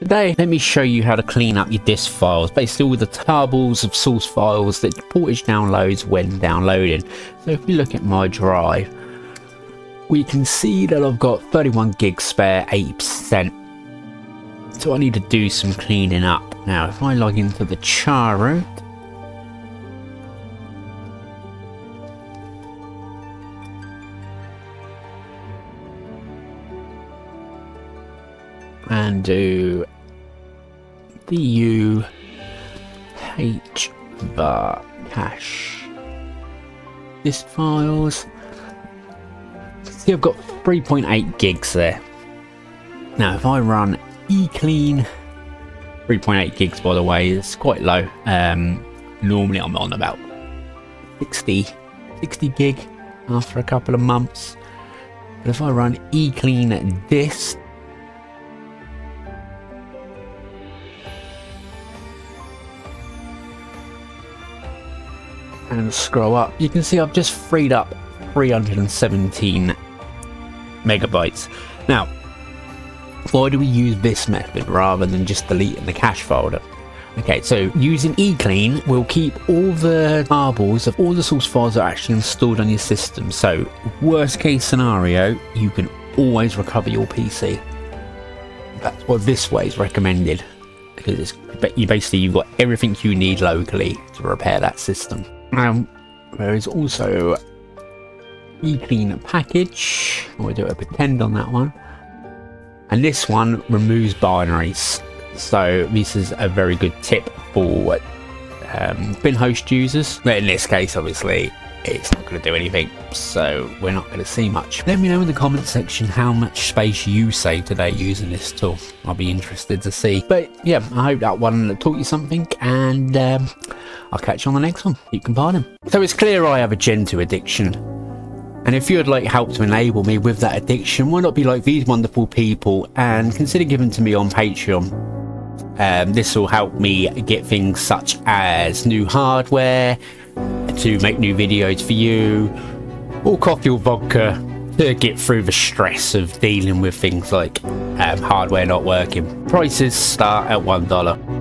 Today, let me show you how to clean up your distfiles, basically all the tarballs of source files that Portage downloads when downloading. So if we look at my drive, we can see that I've got 31 gigs spare, 80%. So I need to do some cleaning up. Now, if I log into the chroot, and do the h bar cache distfiles see I've got 3.8 gigs there. Now if I run eclean 3.8 gigs by the way is quite low. Um, normally I'm on about 60 60 gig after a couple of months. But if I run eclean disk and scroll up, you can see I've just freed up 317 megabytes. Now, why do we use this method rather than just deleting the cache folder? Okay, so using eClean will keep all the marbles of all the source files that are actually installed on your system. So, worst case scenario, you can always recover your PC. That's what this way is recommended because it's you basically you've got everything you need locally to repair that system. Um, there is also eClean package. We'll do a pretend on that one. And this one removes binaries. So this is a very good tip for um, bin host users. But in this case, obviously, it's not going to do anything. So we're not going to see much. Let me know in the comment section how much space you save today using this tool. I'll be interested to see. But yeah, I hope that one taught you something. And um, I'll catch you on the next one. Keep compiling. So it's clear I have a Gentoo addiction. And if you'd like help to enable me with that addiction, why not be like these wonderful people and consider giving to me on Patreon. Um, this will help me get things such as new hardware, to make new videos for you, or coffee or vodka to get through the stress of dealing with things like um, hardware not working. Prices start at $1.